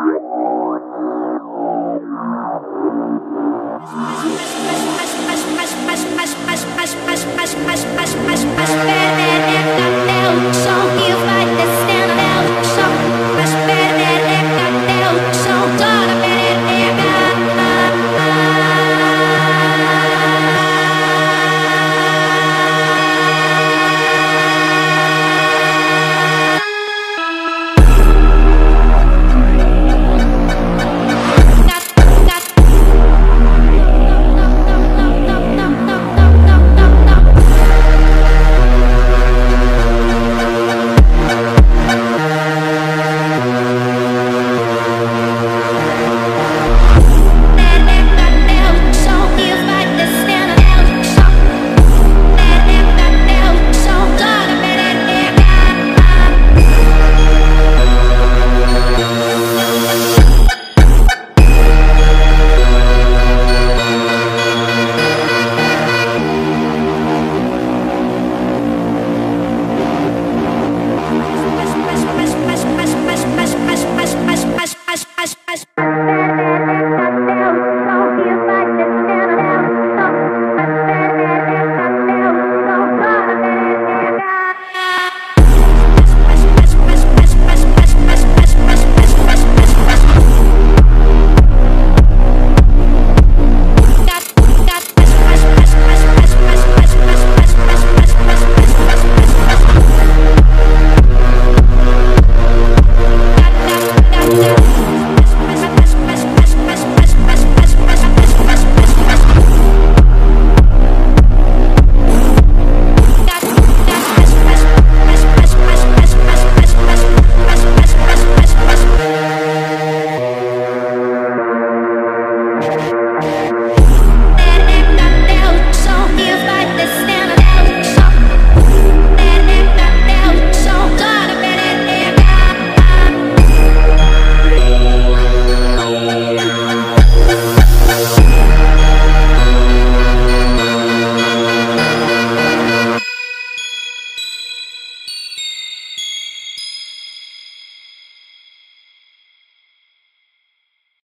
Much, much, much, much, much, much, much, much, much, much, much, much.